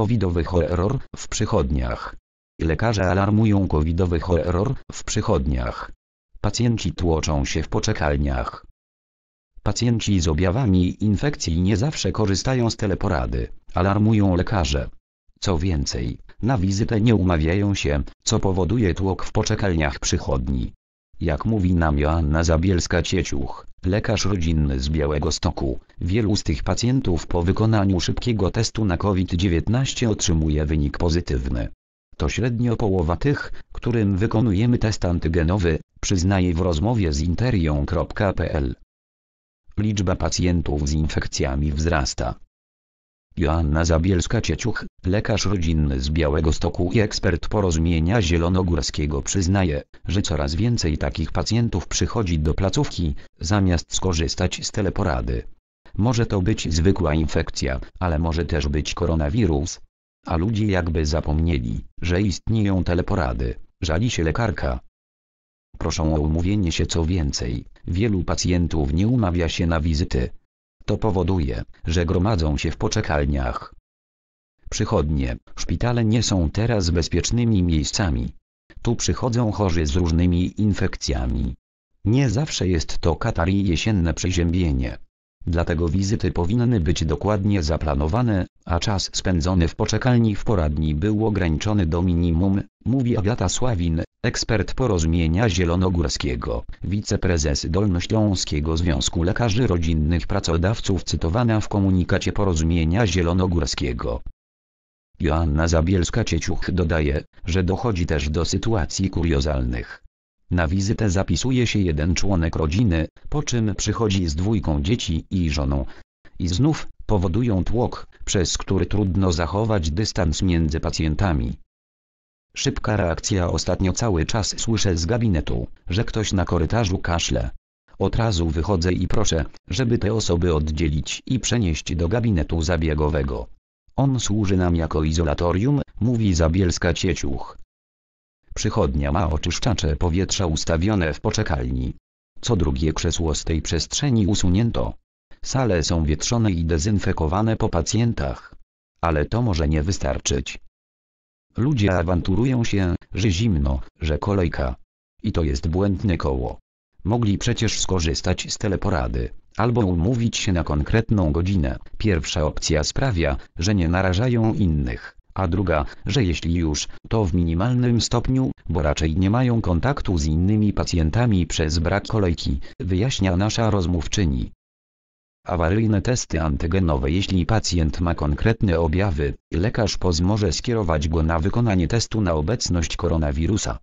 Covidowy horror w przychodniach. Lekarze alarmują covidowy horror w przychodniach. Pacjenci tłoczą się w poczekalniach. Pacjenci z objawami infekcji nie zawsze korzystają z teleporady, alarmują lekarze. Co więcej, na wizytę nie umawiają się, co powoduje tłok w poczekalniach przychodni. Jak mówi nam Joanna Zabielska-Cieciuch, lekarz rodzinny z Białego Stoku, wielu z tych pacjentów po wykonaniu szybkiego testu na COVID-19 otrzymuje wynik pozytywny. To średnio połowa tych, którym wykonujemy test antygenowy, przyznaje w rozmowie z interią.pl. Liczba pacjentów z infekcjami wzrasta. Joanna Zabielska-Cieciuch, lekarz rodzinny z Białego Stoku i ekspert porozumienia zielonogórskiego przyznaje, że coraz więcej takich pacjentów przychodzi do placówki, zamiast skorzystać z teleporady. Może to być zwykła infekcja, ale może też być koronawirus. A ludzie jakby zapomnieli, że istnieją teleporady, żali się lekarka. Proszą o umówienie się co więcej, wielu pacjentów nie umawia się na wizyty, to powoduje, że gromadzą się w poczekalniach. Przychodnie, szpitale nie są teraz bezpiecznymi miejscami. Tu przychodzą chorzy z różnymi infekcjami. Nie zawsze jest to katar i jesienne przeziębienie. Dlatego wizyty powinny być dokładnie zaplanowane, a czas spędzony w poczekalni w poradni był ograniczony do minimum, mówi Agata Sławin, ekspert porozumienia zielonogórskiego, wiceprezes Dolnośląskiego Związku Lekarzy Rodzinnych Pracodawców cytowana w komunikacie porozumienia zielonogórskiego. Joanna Zabielska-Cieciuch dodaje, że dochodzi też do sytuacji kuriozalnych. Na wizytę zapisuje się jeden członek rodziny, po czym przychodzi z dwójką dzieci i żoną. I znów, powodują tłok, przez który trudno zachować dystans między pacjentami. Szybka reakcja ostatnio cały czas słyszę z gabinetu, że ktoś na korytarzu kaszle. Od razu wychodzę i proszę, żeby te osoby oddzielić i przenieść do gabinetu zabiegowego. On służy nam jako izolatorium, mówi Zabielska Cieciuch. Przychodnia ma oczyszczacze powietrza ustawione w poczekalni. Co drugie krzesło z tej przestrzeni usunięto. Sale są wietrzone i dezynfekowane po pacjentach. Ale to może nie wystarczyć. Ludzie awanturują się, że zimno, że kolejka. I to jest błędne koło. Mogli przecież skorzystać z teleporady, albo umówić się na konkretną godzinę. Pierwsza opcja sprawia, że nie narażają innych a druga, że jeśli już, to w minimalnym stopniu, bo raczej nie mają kontaktu z innymi pacjentami przez brak kolejki, wyjaśnia nasza rozmówczyni. Awaryjne testy antygenowe Jeśli pacjent ma konkretne objawy, lekarz POZ może skierować go na wykonanie testu na obecność koronawirusa.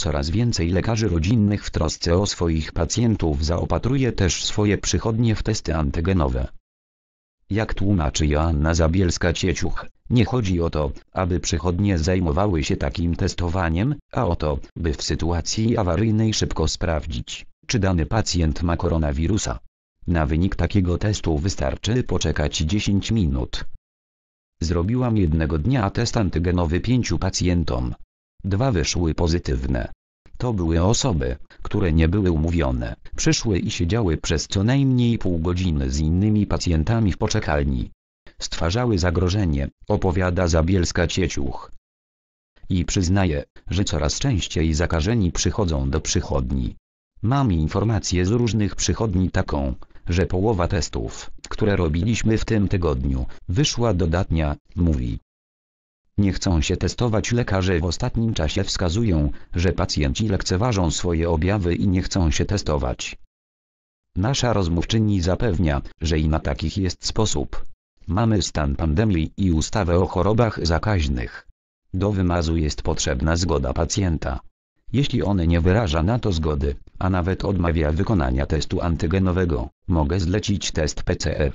Coraz więcej lekarzy rodzinnych w trosce o swoich pacjentów zaopatruje też swoje przychodnie w testy antygenowe. Jak tłumaczy Joanna Zabielska-Cieciuch, nie chodzi o to, aby przychodnie zajmowały się takim testowaniem, a o to, by w sytuacji awaryjnej szybko sprawdzić, czy dany pacjent ma koronawirusa. Na wynik takiego testu wystarczy poczekać 10 minut. Zrobiłam jednego dnia test antygenowy pięciu pacjentom. Dwa wyszły pozytywne. To były osoby, które nie były umówione, przyszły i siedziały przez co najmniej pół godziny z innymi pacjentami w poczekalni. Stwarzały zagrożenie, opowiada Zabielska Cieciuch. I przyznaje, że coraz częściej zakażeni przychodzą do przychodni. Mam informację z różnych przychodni taką, że połowa testów, które robiliśmy w tym tygodniu, wyszła dodatnia, mówi. Nie chcą się testować lekarze w ostatnim czasie wskazują, że pacjenci lekceważą swoje objawy i nie chcą się testować. Nasza rozmówczyni zapewnia, że i na takich jest sposób. Mamy stan pandemii i ustawę o chorobach zakaźnych. Do wymazu jest potrzebna zgoda pacjenta. Jeśli on nie wyraża na to zgody, a nawet odmawia wykonania testu antygenowego, mogę zlecić test PCR.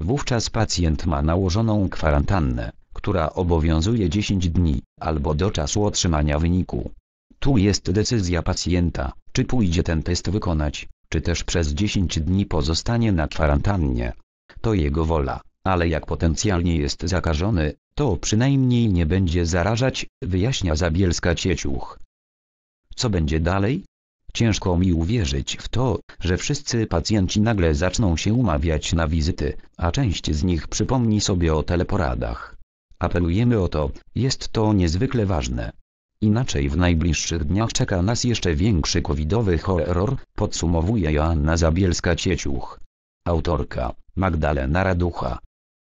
Wówczas pacjent ma nałożoną kwarantannę, która obowiązuje 10 dni, albo do czasu otrzymania wyniku. Tu jest decyzja pacjenta, czy pójdzie ten test wykonać, czy też przez 10 dni pozostanie na kwarantannie. To jego wola, ale jak potencjalnie jest zakażony, to przynajmniej nie będzie zarażać, wyjaśnia Zabielska Cieciuch. Co będzie dalej? Ciężko mi uwierzyć w to, że wszyscy pacjenci nagle zaczną się umawiać na wizyty, a część z nich przypomni sobie o teleporadach. Apelujemy o to, jest to niezwykle ważne. Inaczej w najbliższych dniach czeka nas jeszcze większy covidowy horror, podsumowuje Joanna Zabielska-Cieciuch. Autorka, Magdalena Raducha.